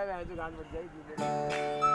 लगा है तो गांड बज जाएगी।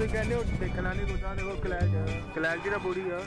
ਤੁਸੀਂ ਕਹਿੰਦੇ ਹੋ ਦੇਖਣਾ ਨਹੀਂ ਕੁਛ ਆ। ਦੇਖੋ ਕਲੈਰਿਟੀ ਤਾਂ ਪੂਰੀ ਆ।